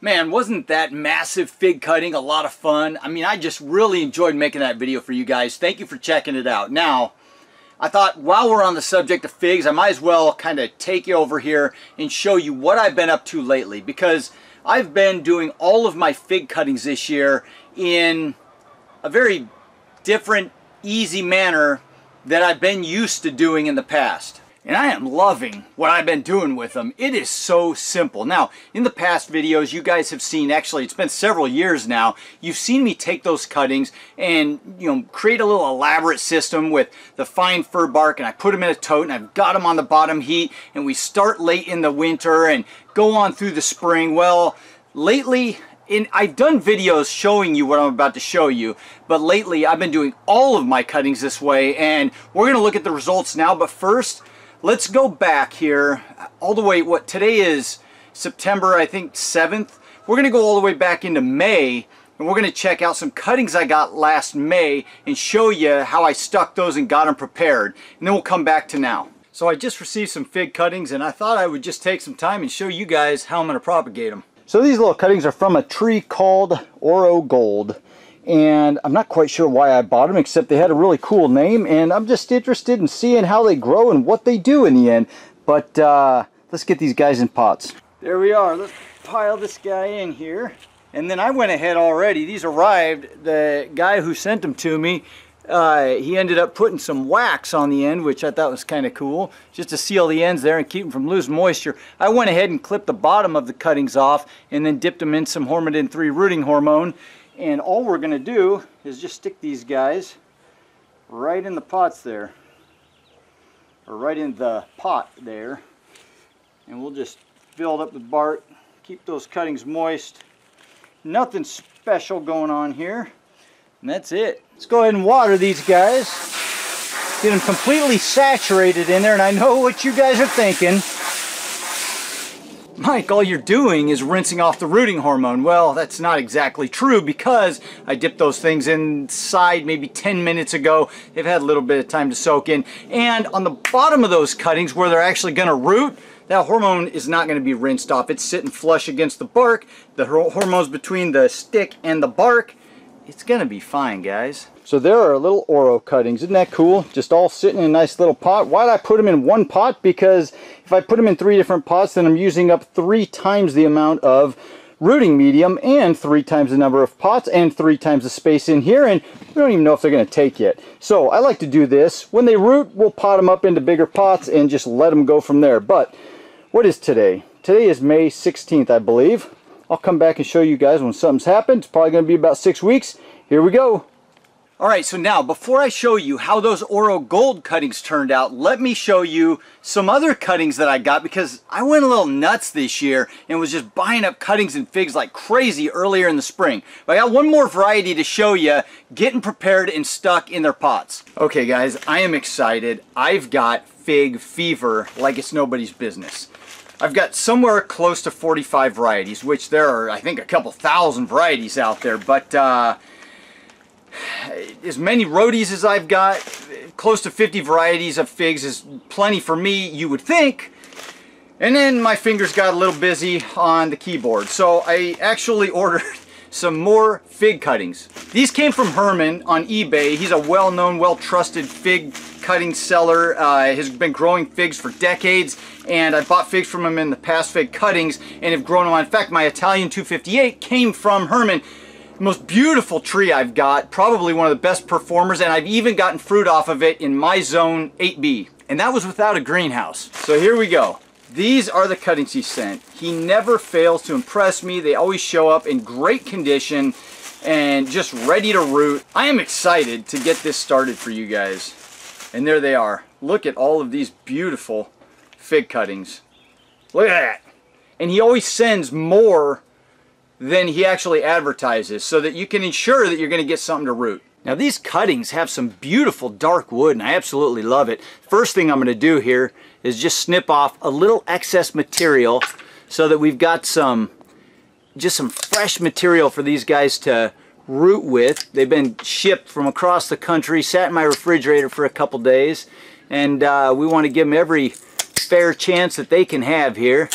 Man, wasn't that massive fig cutting a lot of fun? I mean, I just really enjoyed making that video for you guys. Thank you for checking it out. Now, I thought while we're on the subject of figs, I might as well kind of take you over here and show you what I've been up to lately because I've been doing all of my fig cuttings this year in a very different, easy manner that I've been used to doing in the past. And I am loving what I've been doing with them. It is so simple. Now, in the past videos, you guys have seen, actually, it's been several years now, you've seen me take those cuttings and, you know, create a little elaborate system with the fine fir bark, and I put them in a tote, and I've got them on the bottom heat, and we start late in the winter and go on through the spring. Well, lately, in, I've done videos showing you what I'm about to show you, but lately I've been doing all of my cuttings this way, and we're going to look at the results now, but first, let's go back here all the way, what today is September, I think 7th. We're going to go all the way back into May and we're going to check out some cuttings I got last May and show you how I stuck those and got them prepared. And then we'll come back to now. So I just received some fig cuttings and I thought I would just take some time and show you guys how I'm going to propagate them. So these little cuttings are from a tree called Oro Gold and I'm not quite sure why I bought them except they had a really cool name and I'm just interested in seeing how they grow and what they do in the end. But uh, let's get these guys in pots. There we are. Let's pile this guy in here. And then I went ahead already. These arrived. The guy who sent them to me uh, he ended up putting some wax on the end, which I thought was kind of cool, just to seal the ends there and keep them from losing moisture. I went ahead and clipped the bottom of the cuttings off and then dipped them in some Hormodin 3 rooting hormone and all we're going to do is just stick these guys right in the pots there. Or right in the pot there. And we'll just fill it up with bark. Keep those cuttings moist. Nothing special going on here. And that's it. Let's go ahead and water these guys. Get them completely saturated in there. And I know what you guys are thinking. Mike, all you're doing is rinsing off the rooting hormone. Well, that's not exactly true because I dipped those things inside maybe 10 minutes ago. They've had a little bit of time to soak in. And on the bottom of those cuttings where they're actually going to root, that hormone is not going to be rinsed off. It's sitting flush against the bark. The hormones between the stick and the bark. It's going to be fine, guys. So there are little Oro cuttings. Isn't that cool? Just all sitting in a nice little pot. Why did I put them in one pot? Because if I put them in three different pots, then I'm using up three times the amount of rooting medium and three times the number of pots and three times the space in here and we don't even know if they're going to take yet. So I like to do this. When they root, we'll pot them up into bigger pots and just let them go from there. But what is today? Today is May 16th, I believe. I'll come back and show you guys when something's happened. It's probably going to be about six weeks. Here we go. Alright, so now before I show you how those Oro Gold cuttings turned out, let me show you some other cuttings that I got because I went a little nuts this year and was just buying up cuttings and figs like crazy earlier in the spring. But I got one more variety to show you, getting prepared and stuck in their pots. Okay guys, I am excited. I've got fig fever like it's nobody's business. I've got somewhere close to 45 varieties, which there are, I think, a couple thousand varieties out there, but uh, as many Rhodes as I've got, close to 50 varieties of figs is plenty for me, you would think. And then my fingers got a little busy on the keyboard. So I actually ordered some more fig cuttings. These came from Herman on eBay. He's a well-known, well-trusted fig cutting seller. Uh, has been growing figs for decades and I bought figs from him in the past fig cuttings and have grown them. In fact, my Italian 258 came from Herman most beautiful tree I've got, probably one of the best performers, and I've even gotten fruit off of it in my zone 8B. And that was without a greenhouse. So here we go. These are the cuttings he sent. He never fails to impress me. They always show up in great condition and just ready to root. I am excited to get this started for you guys. And there they are. Look at all of these beautiful fig cuttings. Look at that. And he always sends more than he actually advertises so that you can ensure that you're going to get something to root. Now these cuttings have some beautiful dark wood and I absolutely love it. First thing I'm going to do here is just snip off a little excess material so that we've got some just some fresh material for these guys to root with. They've been shipped from across the country, sat in my refrigerator for a couple days and uh, we want to give them every fair chance that they can have here.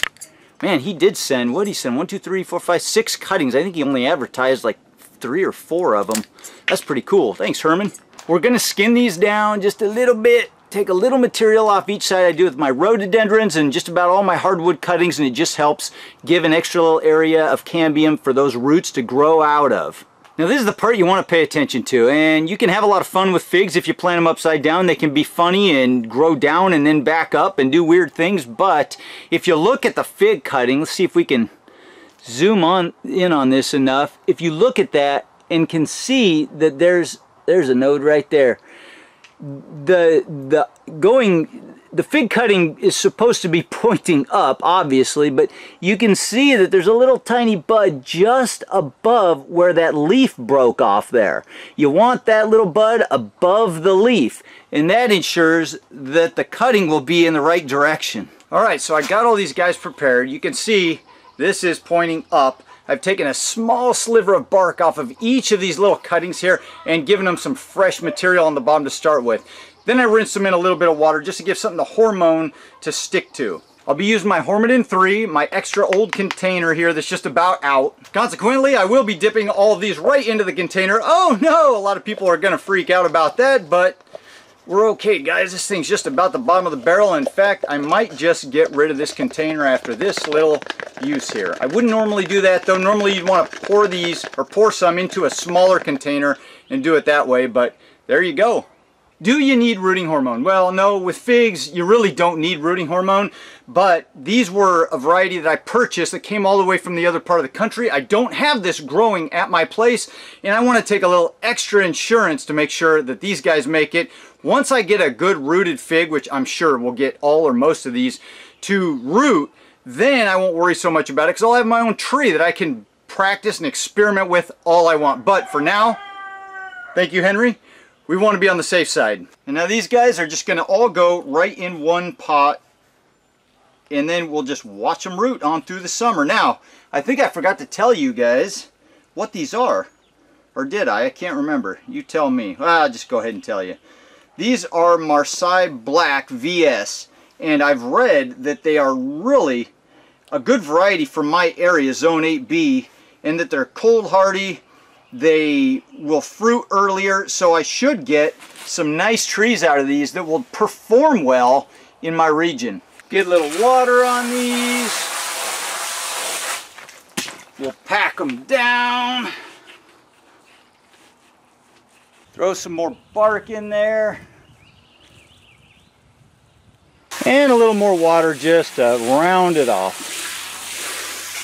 Man, he did send, what did he send? One, two, three, four, five, six cuttings. I think he only advertised like three or four of them. That's pretty cool. Thanks, Herman. We're going to skin these down just a little bit. Take a little material off each side. I do with my rhododendrons and just about all my hardwood cuttings and it just helps give an extra little area of cambium for those roots to grow out of. Now this is the part you want to pay attention to and you can have a lot of fun with figs if you plant them upside down. They can be funny and grow down and then back up and do weird things but if you look at the fig cutting, let's see if we can zoom on in on this enough. If you look at that and can see that there's there's a node right there. The the going the fig cutting is supposed to be pointing up, obviously, but you can see that there's a little tiny bud just above where that leaf broke off there. You want that little bud above the leaf, and that ensures that the cutting will be in the right direction. All right, so I got all these guys prepared. You can see this is pointing up. I've taken a small sliver of bark off of each of these little cuttings here and given them some fresh material on the bottom to start with. Then I rinse them in a little bit of water just to give something the hormone to stick to. I'll be using my Hormodin 3, my extra old container here that's just about out. Consequently, I will be dipping all of these right into the container. Oh no, a lot of people are to freak out about that, but we're okay guys. This thing's just about the bottom of the barrel. In fact, I might just get rid of this container after this little use here. I wouldn't normally do that though. Normally you'd want to pour these or pour some into a smaller container and do it that way, but there you go. Do you need rooting hormone? Well, no, with figs, you really don't need rooting hormone, but these were a variety that I purchased that came all the way from the other part of the country. I don't have this growing at my place, and I want to take a little extra insurance to make sure that these guys make it. Once I get a good rooted fig, which I'm sure will get all or most of these to root, then I won't worry so much about it because I'll have my own tree that I can practice and experiment with all I want. But for now, thank you, Henry we want to be on the safe side. And now these guys are just going to all go right in one pot and then we'll just watch them root on through the summer. Now, I think I forgot to tell you guys what these are. Or did I? I can't remember. You tell me. Well, I'll just go ahead and tell you. These are Marseille Black VS. And I've read that they are really a good variety for my area, Zone 8B. And that they're cold hardy, they will fruit earlier, so I should get some nice trees out of these that will perform well in my region. Get a little water on these. We'll pack them down. Throw some more bark in there. And a little more water just to round it off.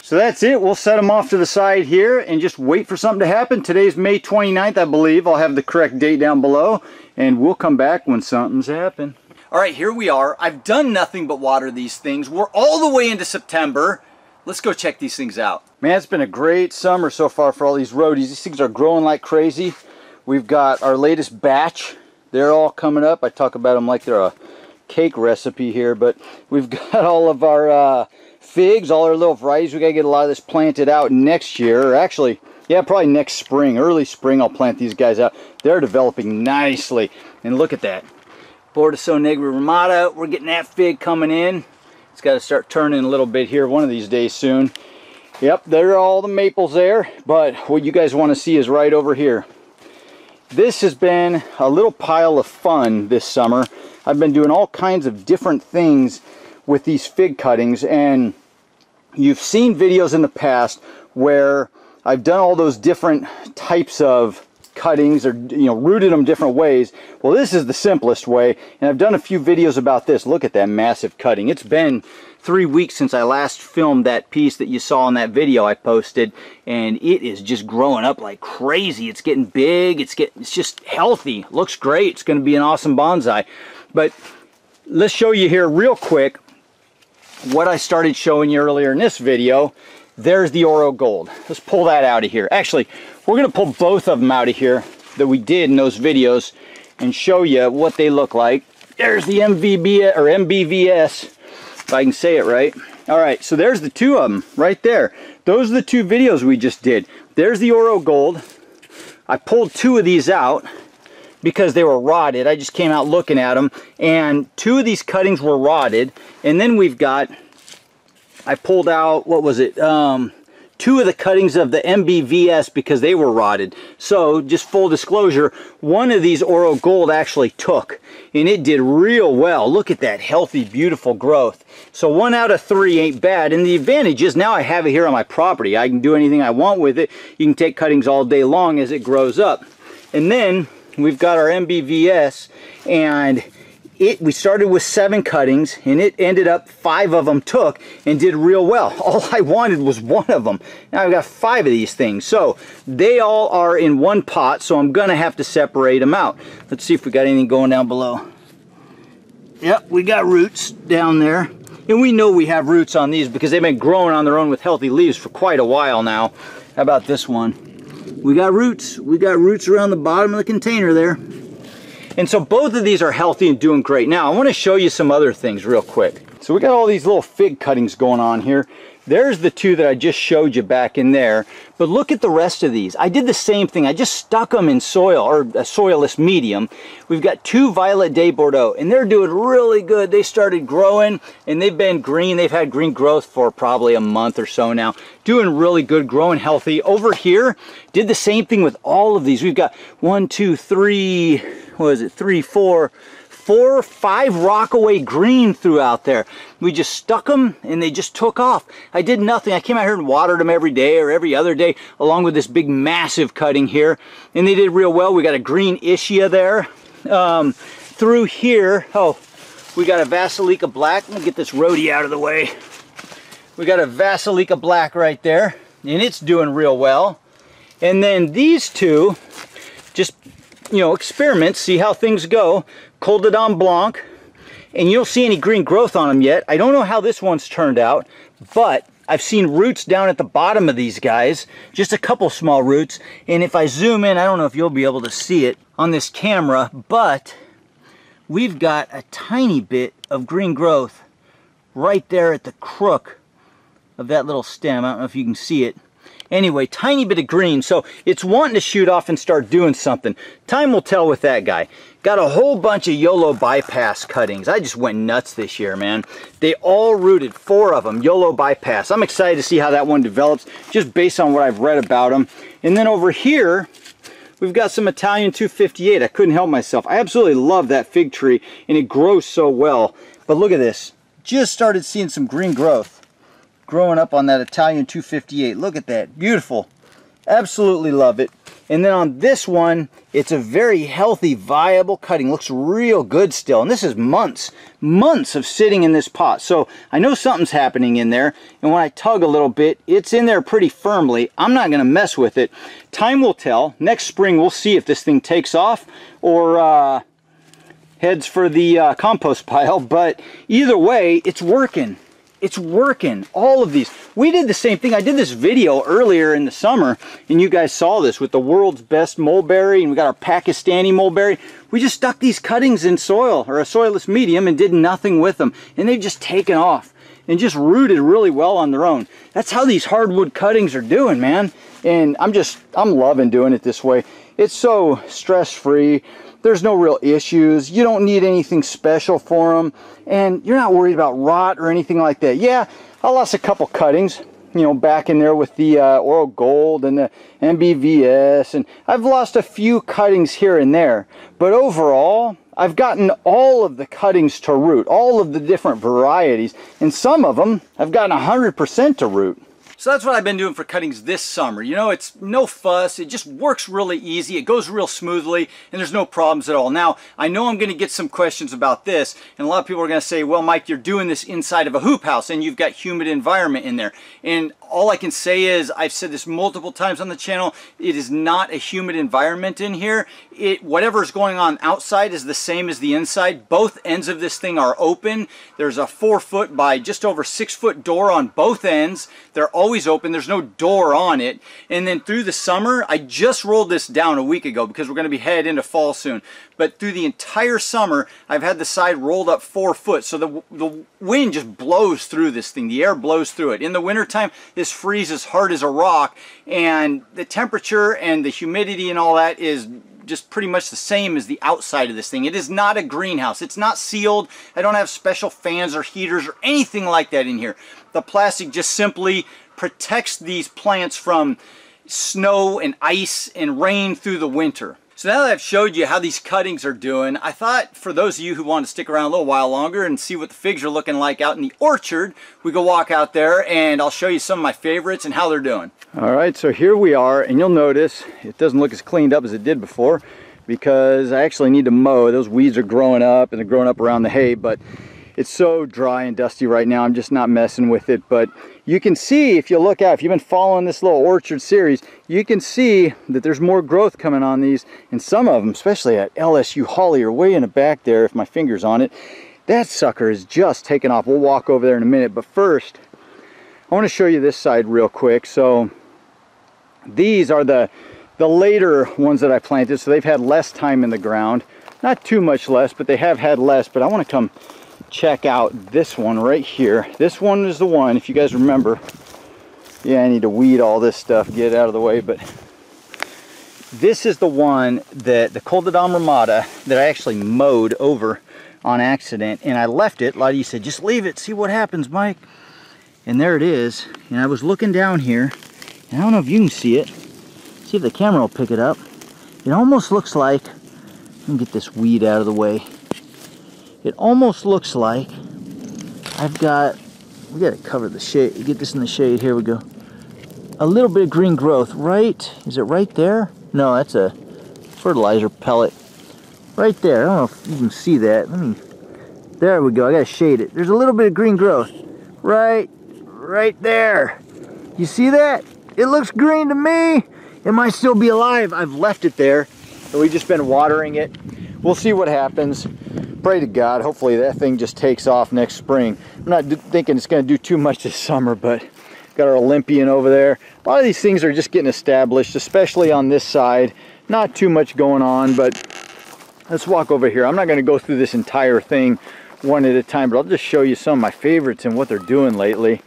So that's it. We'll set them off to the side here and just wait for something to happen. Today's May 29th, I believe. I'll have the correct date down below and we'll come back when something's happened. All right, here we are. I've done nothing but water these things. We're all the way into September. Let's go check these things out. Man, it's been a great summer so far for all these roadies. These things are growing like crazy. We've got our latest batch. They're all coming up. I talk about them like they're a cake recipe here, but we've got all of our uh, figs, all our little varieties. We got to get a lot of this planted out next year. Or actually, yeah, probably next spring. Early spring, I'll plant these guys out. They're developing nicely. And look at that. Bordetteau Negra Ramada. We're getting that fig coming in. It's got to start turning a little bit here one of these days soon. Yep, there are all the maples there. But what you guys want to see is right over here. This has been a little pile of fun this summer. I've been doing all kinds of different things with these fig cuttings and you've seen videos in the past where I've done all those different types of cuttings or you know rooted them different ways. Well this is the simplest way and I've done a few videos about this. Look at that massive cutting. It's been three weeks since I last filmed that piece that you saw in that video I posted and it is just growing up like crazy. It's getting big. It's getting it's just healthy. Looks great. It's going to be an awesome bonsai. But let's show you here real quick what I started showing you earlier in this video, there's the Oro Gold. Let's pull that out of here. Actually, we're gonna pull both of them out of here that we did in those videos and show you what they look like. There's the MVB or MBVS, if I can say it right. All right, so there's the two of them right there. Those are the two videos we just did. There's the Oro Gold. I pulled two of these out because they were rotted. I just came out looking at them and two of these cuttings were rotted and then we've got I pulled out, what was it, um, two of the cuttings of the MBVS because they were rotted. So just full disclosure, one of these Oro Gold actually took and it did real well. Look at that healthy, beautiful growth. So one out of three ain't bad. And the advantage is now I have it here on my property. I can do anything I want with it. You can take cuttings all day long as it grows up. And then we've got our MBVS and it we started with seven cuttings and it ended up five of them took and did real well. All I wanted was one of them now I've got five of these things. So they all are in one pot so I'm gonna have to separate them out. Let's see if we got anything going down below. Yep we got roots down there. And we know we have roots on these because they've been growing on their own with healthy leaves for quite a while now. How about this one we got roots we got roots around the bottom of the container there and so both of these are healthy and doing great. Now I want to show you some other things real quick. So we got all these little fig cuttings going on here. There's the two that I just showed you back in there. But look at the rest of these. I did the same thing. I just stuck them in soil or a soilless medium. We've got two Violet de Bordeaux and they're doing really good. They started growing and they've been green. They've had green growth for probably a month or so now. Doing really good, growing healthy. Over here, did the same thing with all of these. We've got one, two, three, what is it, three, four, four, or five Rockaway green throughout there. We just stuck them and they just took off. I did nothing. I came out here and watered them every day or every other day along with this big massive cutting here. And they did real well. We got a green Ischia there. Um, through here, oh, we got a Vasilika Black. Let me get this rhodie out of the way. We got a Vasilika Black right there and it's doing real well. And then these two, just you know, experiment, see how things go. Col de Dame Blanc, and you don't see any green growth on them yet. I don't know how this one's turned out, but I've seen roots down at the bottom of these guys, just a couple small roots. And if I zoom in, I don't know if you'll be able to see it on this camera, but we've got a tiny bit of green growth right there at the crook of that little stem. I don't know if you can see it. Anyway, tiny bit of green, so it's wanting to shoot off and start doing something. Time will tell with that guy. Got a whole bunch of YOLO bypass cuttings. I just went nuts this year, man. They all rooted, four of them, YOLO bypass. I'm excited to see how that one develops, just based on what I've read about them. And then over here, we've got some Italian 258. I couldn't help myself. I absolutely love that fig tree, and it grows so well. But look at this. Just started seeing some green growth growing up on that Italian 258. Look at that, beautiful. Absolutely love it. And then on this one, it's a very healthy, viable cutting. Looks real good still. And this is months, months of sitting in this pot. So I know something's happening in there. And when I tug a little bit, it's in there pretty firmly. I'm not going to mess with it. Time will tell. Next spring, we'll see if this thing takes off or uh, heads for the uh, compost pile. But either way, it's working. It's working. All of these. We did the same thing. I did this video earlier in the summer, and you guys saw this with the world's best mulberry, and we got our Pakistani mulberry. We just stuck these cuttings in soil, or a soilless medium, and did nothing with them. And they've just taken off and just rooted really well on their own. That's how these hardwood cuttings are doing, man. And I'm just, I'm loving doing it this way. It's so stress-free. There's no real issues. You don't need anything special for them. And you're not worried about rot or anything like that. Yeah, I lost a couple cuttings, you know, back in there with the uh, Oro Gold and the MBVS. And I've lost a few cuttings here and there. But overall, I've gotten all of the cuttings to root, all of the different varieties. And some of them, I've gotten 100% to root. So that's what I've been doing for cuttings this summer. You know, it's no fuss. It just works really easy. It goes real smoothly and there's no problems at all. Now, I know I'm going to get some questions about this and a lot of people are going to say, well, Mike, you're doing this inside of a hoop house and you've got humid environment in there. And all I can say is, I've said this multiple times on the channel, it is not a humid environment in here. It Whatever is going on outside is the same as the inside. Both ends of this thing are open. There's a four foot by just over six foot door on both ends. They're always open. There's no door on it. And then through the summer, I just rolled this down a week ago because we're going to be headed into fall soon. But through the entire summer, I've had the side rolled up four foot. So the, the wind just blows through this thing. The air blows through it. In the wintertime, this freezes hard as a rock and the temperature and the humidity and all that is just pretty much the same as the outside of this thing. It is not a greenhouse. It's not sealed. I don't have special fans or heaters or anything like that in here. The plastic just simply protects these plants from snow and ice and rain through the winter. So now that I've showed you how these cuttings are doing, I thought for those of you who want to stick around a little while longer and see what the figs are looking like out in the orchard, we go walk out there and I'll show you some of my favorites and how they're doing. All right, so here we are and you'll notice it doesn't look as cleaned up as it did before because I actually need to mow. Those weeds are growing up and they're growing up around the hay, but it's so dry and dusty right now. I'm just not messing with it. But you can see, if you look out, if you've been following this little orchard series, you can see that there's more growth coming on these. And some of them, especially at LSU Hollier, are way in the back there, if my finger's on it. That sucker is just taking off. We'll walk over there in a minute. But first, I want to show you this side real quick. So these are the, the later ones that I planted. So they've had less time in the ground. Not too much less, but they have had less. But I want to come check out this one right here. This one is the one, if you guys remember, yeah, I need to weed all this stuff, get out of the way, but this is the one that the Col de Dame Rimada that I actually mowed over on accident and I left it. A lot of you said, just leave it, see what happens, Mike. And there it is. And I was looking down here, and I don't know if you can see it. See if the camera will pick it up. It almost looks like, let me get this weed out of the way it almost looks like I've got, we got to cover the shade, get this in the shade, here we go. A little bit of green growth, right? Is it right there? No, that's a fertilizer pellet. Right there, I don't know if you can see that. Let me, there we go, I got to shade it. There's a little bit of green growth. Right, right there. You see that? It looks green to me. It might still be alive. I've left it there. And we've just been watering it. We'll see what happens pray to God, hopefully that thing just takes off next spring. I'm not thinking it's going to do too much this summer, but got our Olympian over there. A lot of these things are just getting established, especially on this side. Not too much going on, but let's walk over here. I'm not going to go through this entire thing one at a time, but I'll just show you some of my favorites and what they're doing lately.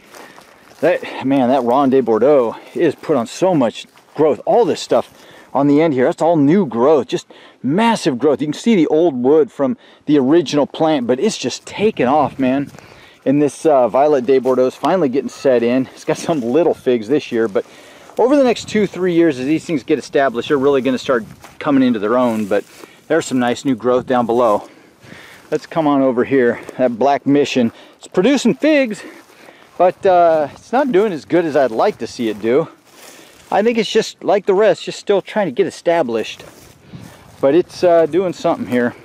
That Man, that Ronde Bordeaux is put on so much growth. All this stuff on the end here, that's all new growth. Just massive growth. You can see the old wood from the original plant, but it's just taken off, man. And this uh, Violet de Bordeaux is finally getting set in. It's got some little figs this year, but over the next two, three years, as these things get established, they're really gonna start coming into their own, but there's some nice new growth down below. Let's come on over here. That Black Mission, it's producing figs, but uh, it's not doing as good as I'd like to see it do. I think it's just like the rest, just still trying to get established but it's uh, doing something here.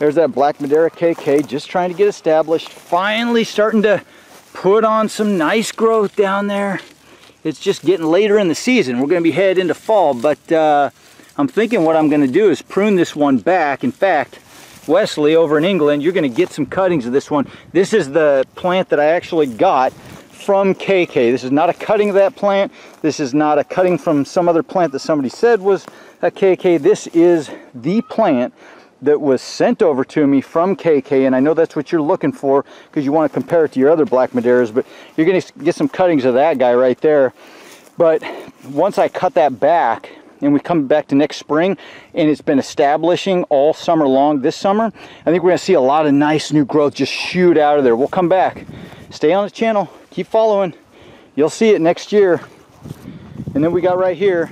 There's that Black Madeira KK just trying to get established. Finally starting to put on some nice growth down there. It's just getting later in the season. We're going to be headed into fall, but uh, I'm thinking what I'm going to do is prune this one back. In fact, Wesley over in England, you're going to get some cuttings of this one. This is the plant that I actually got from KK. This is not a cutting of that plant. This is not a cutting from some other plant that somebody said was a KK. This is the plant that was sent over to me from KK, and I know that's what you're looking for because you want to compare it to your other Black Madeiras, but you're going to get some cuttings of that guy right there. But once I cut that back, and we come back to next spring, and it's been establishing all summer long this summer, I think we're going to see a lot of nice new growth just shoot out of there. We'll come back. Stay on the channel. Keep following. You'll see it next year. And then we got right here,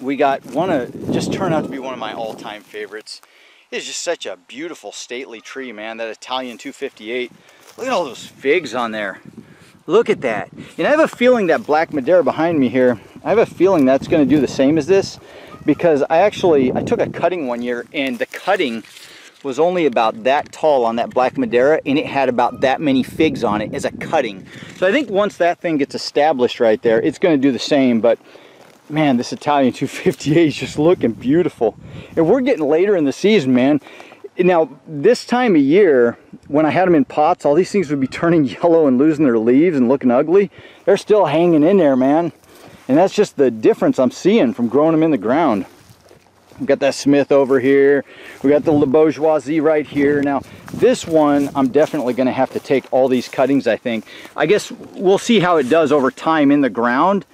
we got one of just turned out to be one of my all-time favorites it's just such a beautiful stately tree man that italian 258 look at all those figs on there look at that and i have a feeling that black madeira behind me here i have a feeling that's going to do the same as this because i actually i took a cutting one year and the cutting was only about that tall on that black madeira and it had about that many figs on it as a cutting so i think once that thing gets established right there it's going to do the same but man, this Italian 258 is just looking beautiful. And we're getting later in the season, man. Now, this time of year, when I had them in pots, all these things would be turning yellow and losing their leaves and looking ugly. They're still hanging in there, man. And that's just the difference I'm seeing from growing them in the ground. We've got that Smith over here. We got the Le Bourgeoisie right here. Now, this one, I'm definitely gonna have to take all these cuttings, I think. I guess we'll see how it does over time in the ground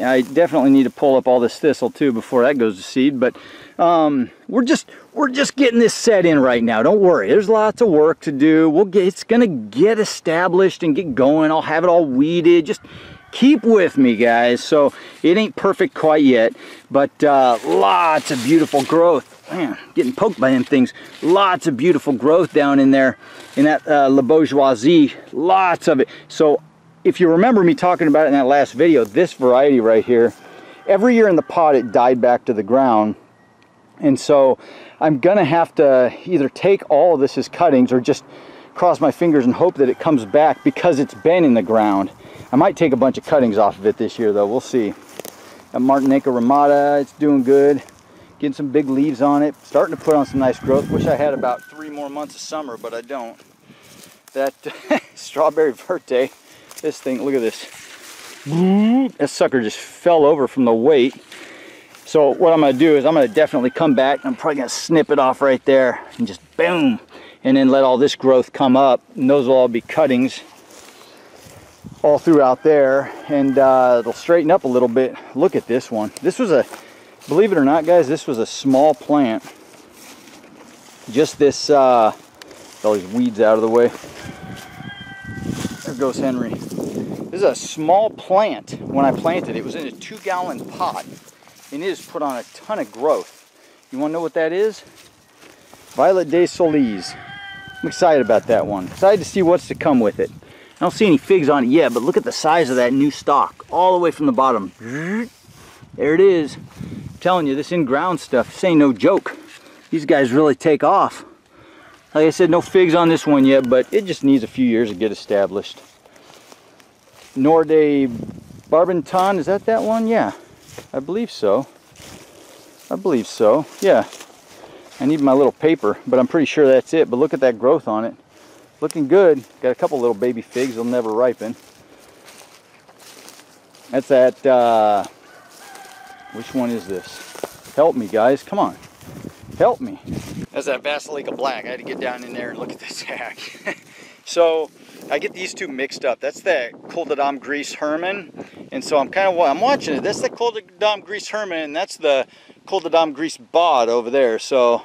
I definitely need to pull up all this thistle too before that goes to seed, but um, we're just we're just getting this set in right now. Don't worry, there's lots of work to do. We'll get it's gonna get established and get going. I'll have it all weeded. Just keep with me, guys. So it ain't perfect quite yet, but uh, lots of beautiful growth. Man, getting poked by them things. Lots of beautiful growth down in there in that uh, La Bourgeoisie. Lots of it. So if you remember me talking about it in that last video, this variety right here, every year in the pot it died back to the ground. And so I'm gonna have to either take all of this as cuttings or just cross my fingers and hope that it comes back because it's been in the ground. I might take a bunch of cuttings off of it this year though, we'll see. Got Martinenca Rimada. it's doing good. Getting some big leaves on it, starting to put on some nice growth. Wish I had about three more months of summer, but I don't. That strawberry verte this thing, look at this. That sucker just fell over from the weight. So what I'm gonna do is I'm gonna definitely come back. I'm probably gonna snip it off right there and just boom. And then let all this growth come up. And those will all be cuttings all throughout there. And uh, it'll straighten up a little bit. Look at this one. This was a, believe it or not guys, this was a small plant. Just this, uh, all these weeds out of the way There goes Henry. This is a small plant. When I planted it, was in a two gallon pot and it has put on a ton of growth. You wanna know what that is? Violet des Sollies. I'm excited about that one. Excited to see what's to come with it. I don't see any figs on it yet, but look at the size of that new stalk, all the way from the bottom. There it is. I'm telling you, this in-ground stuff, this ain't no joke. These guys really take off. Like I said, no figs on this one yet, but it just needs a few years to get established. Norde Barbenton, is that that one? Yeah, I believe so. I believe so, yeah. I need my little paper, but I'm pretty sure that's it. But look at that growth on it. Looking good. Got a couple little baby figs, they'll never ripen. That's that, uh, which one is this? Help me guys, come on. Help me. That's that Vasilika Black. I had to get down in there and look at this hack. so I get these two mixed up. That's that Col de Dame Gris Herman. And so I'm kind of, I'm watching it. That's the Col de Dame Gris Herman and that's the Col de Dame Gris Bod over there. So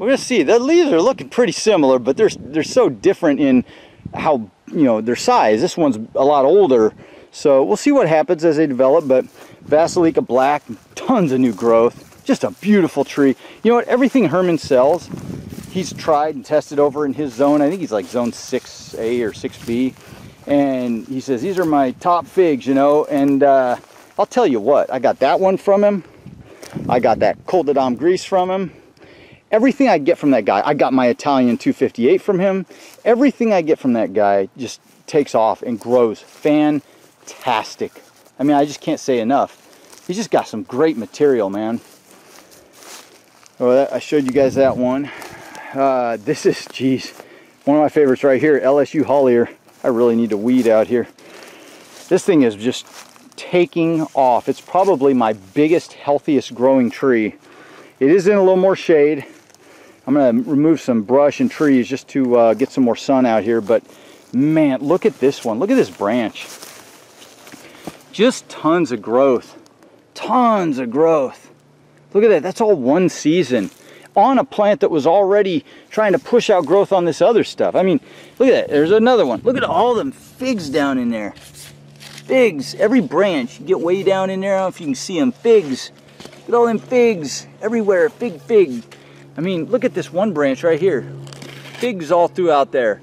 we're gonna see. The leaves are looking pretty similar, but they're, they're so different in how, you know, their size. This one's a lot older. So we'll see what happens as they develop, but Vasilika Black, tons of new growth. Just a beautiful tree. You know what, everything Herman sells, he's tried and tested over in his zone. I think he's like zone 6A or 6B. And he says, these are my top figs, you know. And uh, I'll tell you what, I got that one from him. I got that Col Gris from him. Everything I get from that guy, I got my Italian 258 from him. Everything I get from that guy just takes off and grows fantastic. I mean, I just can't say enough. He's just got some great material, man. Oh, I showed you guys that one. Uh, this is, geez, one of my favorites right here, LSU Hollier. I really need to weed out here. This thing is just taking off. It's probably my biggest, healthiest growing tree. It is in a little more shade. I'm going to remove some brush and trees just to uh, get some more sun out here. But man, look at this one. Look at this branch. Just tons of growth. Tons of growth. Look at that. That's all one season on a plant that was already trying to push out growth on this other stuff. I mean, look at that. There's another one. Look at all them figs down in there. Figs. Every branch. You get way down in there. I don't know if you can see them. Figs. Look at all them figs everywhere. Fig, fig. I mean, look at this one branch right here. Figs all throughout there.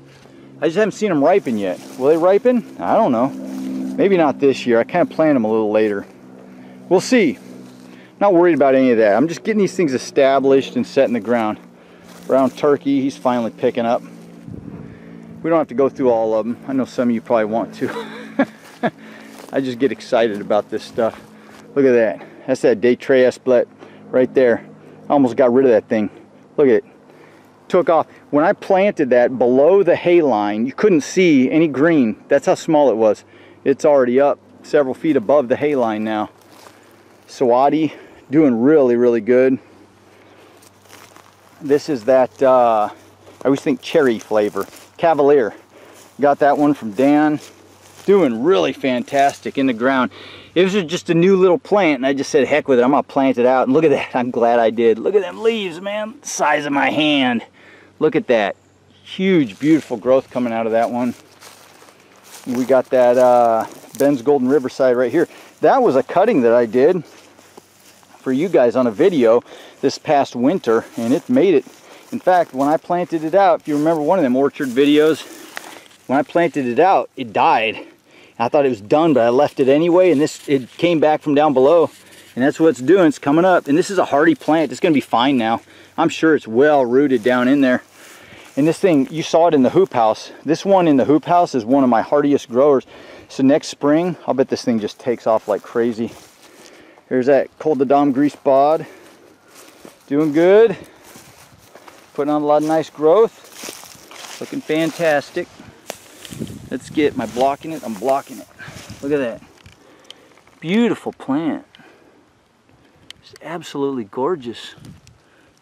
I just haven't seen them ripen yet. Will they ripen? I don't know. Maybe not this year. I kind of planned them a little later. We'll see. Not worried about any of that. I'm just getting these things established and set in the ground. Brown turkey, he's finally picking up. We don't have to go through all of them. I know some of you probably want to. I just get excited about this stuff. Look at that. That's that Daytrea split right there. I almost got rid of that thing. Look at it. Took off. When I planted that below the hay line, you couldn't see any green. That's how small it was. It's already up several feet above the hay line now. Sawadi, doing really, really good. This is that, uh, I always think cherry flavor. Cavalier. Got that one from Dan. Doing really fantastic in the ground. It was just a new little plant, and I just said, heck with it, I'm gonna plant it out. And look at that, I'm glad I did. Look at them leaves, man, size of my hand. Look at that, huge, beautiful growth coming out of that one. We got that uh, Ben's Golden Riverside right here. That was a cutting that I did for you guys on a video this past winter, and it made it. In fact, when I planted it out, if you remember one of them orchard videos, when I planted it out, it died. I thought it was done, but I left it anyway, and this it came back from down below, and that's what it's doing. It's coming up, and this is a hardy plant. It's going to be fine now. I'm sure it's well rooted down in there. And this thing, you saw it in the hoop house. This one in the hoop house is one of my hardiest growers. So next spring, I'll bet this thing just takes off like crazy. Here's that Col de Dame Gris Bod. Doing good. Putting on a lot of nice growth. Looking fantastic. Let's get my blocking it. I'm blocking it. Look at that. Beautiful plant. It's absolutely gorgeous.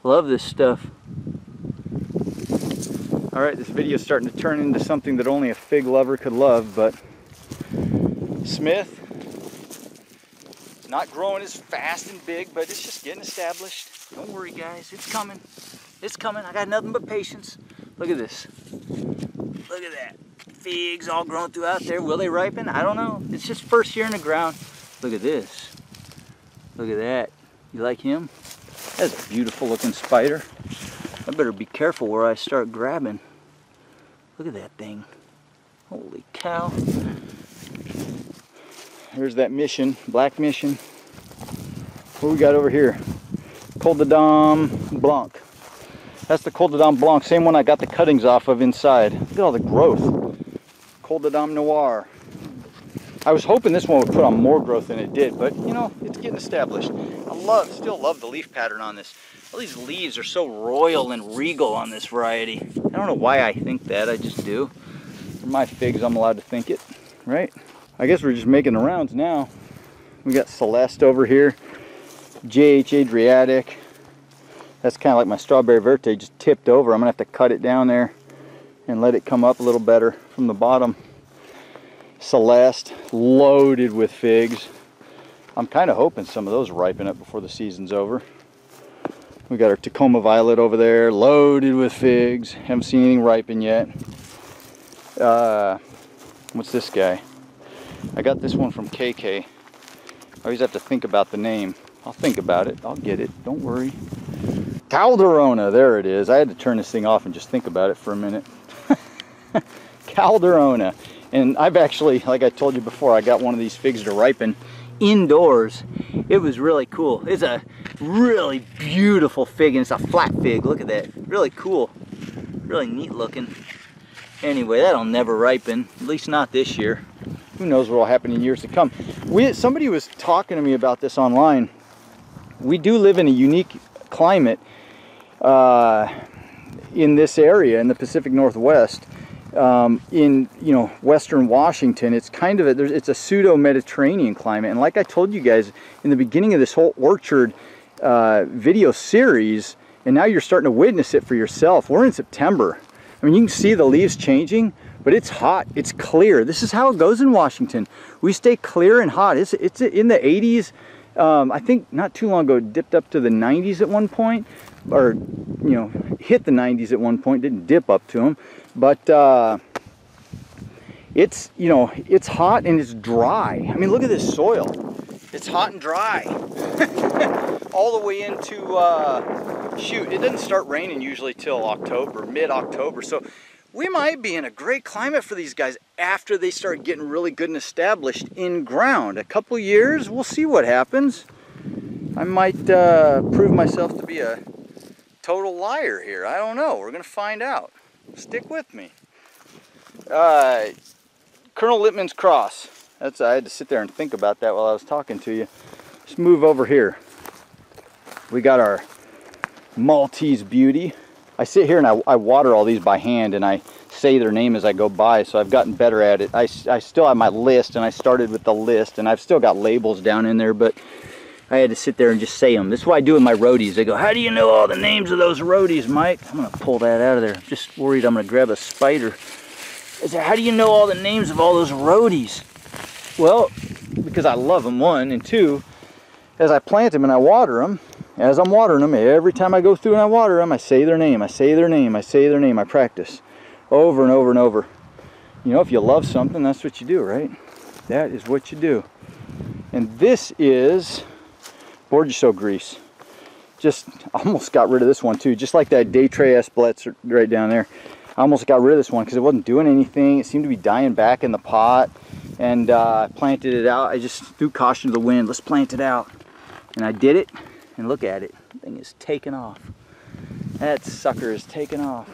Love this stuff. All right, this video is starting to turn into something that only a fig lover could love, but Smith, not growing as fast and big, but it's just getting established. Don't worry, guys, it's coming. It's coming. I got nothing but patience. Look at this. Look at that figs all grown throughout there. Will they ripen? I don't know. It's just first year in the ground. Look at this. Look at that. You like him? That's a beautiful looking spider. I better be careful where I start grabbing. Look at that thing. Holy cow. There's that mission, black mission. What we got over here? Col de Dame Blanc. That's the Col de Dame Blanc, same one I got the cuttings off of inside. Look at all the growth. Col de Dame Noir. I was hoping this one would put on more growth than it did, but you know, it's getting established. I love, still love the leaf pattern on this. All these leaves are so royal and regal on this variety. I don't know why I think that, I just do. For my figs, I'm allowed to think it, right? I guess we're just making the rounds now. We got Celeste over here, JH Adriatic. That's kind of like my Strawberry Verte, just tipped over. I'm gonna have to cut it down there and let it come up a little better from the bottom. Celeste, loaded with figs. I'm kind of hoping some of those ripen up before the season's over. We got our Tacoma Violet over there, loaded with figs. Haven't seen anything ripen yet. Uh, what's this guy? I got this one from KK. I always have to think about the name. I'll think about it. I'll get it. Don't worry. Calderona. There it is. I had to turn this thing off and just think about it for a minute. Calderona. And I've actually, like I told you before, I got one of these figs to ripen indoors. It was really cool. It's a really beautiful fig and it's a flat fig. Look at that. Really cool. Really neat looking. Anyway, that'll never ripen, at least not this year. Who knows what will happen in years to come. We, somebody was talking to me about this online. We do live in a unique climate uh, in this area in the Pacific Northwest um, in you know western Washington it's kind of a, it's a pseudo Mediterranean climate. And like I told you guys in the beginning of this whole orchard uh, video series and now you're starting to witness it for yourself. We're in September. I mean you can see the leaves changing but it's hot. It's clear. This is how it goes in Washington. We stay clear and hot. It's, it's in the 80s um, I think not too long ago dipped up to the 90s at one point or you know hit the 90s at one point didn't dip up to them but uh, it's, you know, it's hot and it's dry. I mean, look at this soil. It's hot and dry. All the way into, uh, shoot, it doesn't start raining usually till October, mid-October. So we might be in a great climate for these guys after they start getting really good and established in ground. A couple years, we'll see what happens. I might uh, prove myself to be a total liar here. I don't know. We're going to find out. Stick with me. Uh, Colonel Littman's Cross. That's I had to sit there and think about that while I was talking to you. Let's move over here. We got our Maltese Beauty. I sit here and I, I, water all these by hand and I say their name as I go by, so I've gotten better at it. I, I still have my list and I started with the list and I've still got labels down in there, but I had to sit there and just say them. This is what I do with my roadies. They go, how do you know all the names of those roadies, Mike? I'm going to pull that out of there. I'm just worried I'm going to grab a spider. I said, how do you know all the names of all those roadies? Well, because I love them, one, and two, as I plant them and I water them, as I'm watering them, every time I go through and I water them, I say their name, I say their name, I say their name, I practice over and over and over. You know, if you love something, that's what you do, right? That is what you do. And this is Bourjassotte Grise. Just almost got rid of this one too, just like that De Tres Esplets right down there. I almost got rid of this one because it wasn't doing anything. It seemed to be dying back in the pot and uh, planted it out. I just threw caution to the wind. Let's plant it out. And I did it and look at it. The thing is taking off. That sucker is taking off.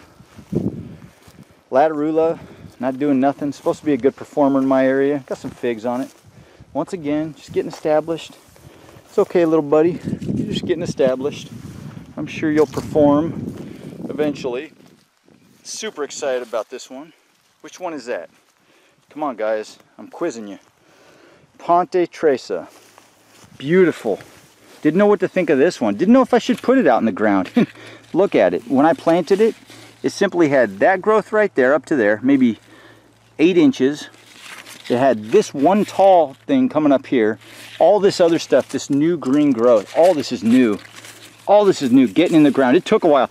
Latarolla, not doing nothing. Supposed to be a good performer in my area. Got some figs on it. Once again, just getting established. It's okay, little buddy. You're just getting established. I'm sure you'll perform eventually. Super excited about this one. Which one is that? Come on, guys. I'm quizzing you. Ponte Tresa. Beautiful. Didn't know what to think of this one. Didn't know if I should put it out in the ground. Look at it. When I planted it, it simply had that growth right there up to there, maybe eight inches. It had this one tall thing coming up here. All this other stuff, this new green growth, all this is new. All this is new, getting in the ground. It took a while.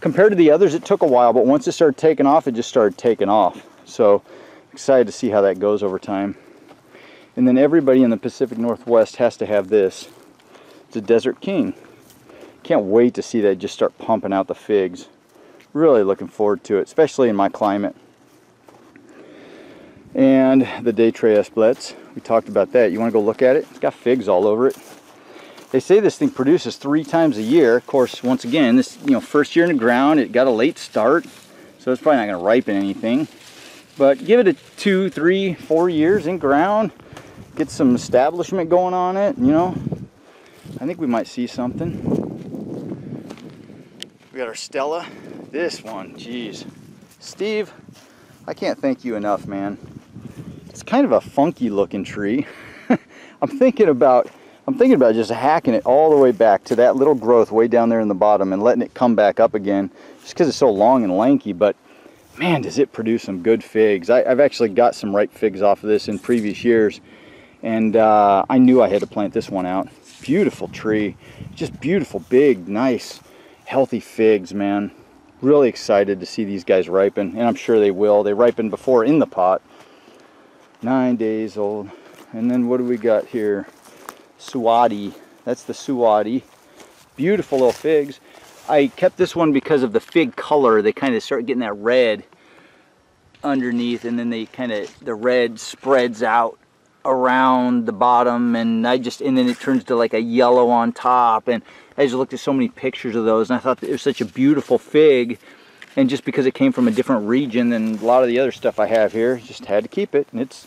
Compared to the others, it took a while, but once it started taking off, it just started taking off. So excited to see how that goes over time. And then everybody in the Pacific Northwest has to have this. It's a Desert King. Can't wait to see that just start pumping out the figs. Really looking forward to it, especially in my climate. And the De Tres Esplets, we talked about that. You want to go look at it? It's got figs all over it. They say this thing produces three times a year. Of course, once again, this you know first year in the ground, it got a late start, so it's probably not going to ripen anything. But give it a two, three, four years in ground, get some establishment going on it. You know, I think we might see something. We got our Stella. This one, geez. Steve, I can't thank you enough, man. It's kind of a funky looking tree. I'm thinking about I'm thinking about just hacking it all the way back to that little growth way down there in the bottom and letting it come back up again just because it's so long and lanky. But man, does it produce some good figs. I, have actually got some ripe figs off of this in previous years. And uh, I knew I had to plant this one out. Beautiful tree. Just beautiful, big, nice, healthy figs, man. Really excited to see these guys ripen. And I'm sure they will. They ripen before in the pot. Nine days old. And then what do we got here? Suwadi. That's the Suwadi. Beautiful little figs. I kept this one because of the fig color. They kind of start getting that red underneath and then they kind of, the red spreads out around the bottom and I just, and then it turns to like a yellow on top. And I just looked at so many pictures of those and I thought it was such a beautiful fig. And just because it came from a different region than a lot of the other stuff I have here, just had to keep it. And it's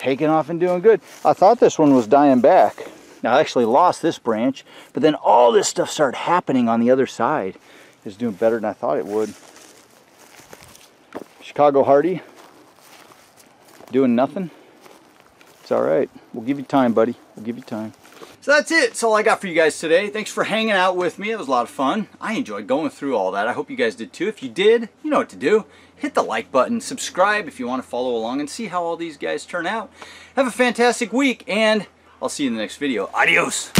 taking off and doing good. I thought this one was dying back. Now I actually lost this branch, but then all this stuff started happening on the other side. It's doing better than I thought it would. Chicago Hardy, doing nothing. It's all right. We'll give you time, buddy. We'll give you time. So that's it. That's all I got for you guys today. Thanks for hanging out with me. It was a lot of fun. I enjoyed going through all that. I hope you guys did too. If you did, you know what to do. Hit the like button, subscribe if you want to follow along and see how all these guys turn out. Have a fantastic week and I'll see you in the next video. Adios!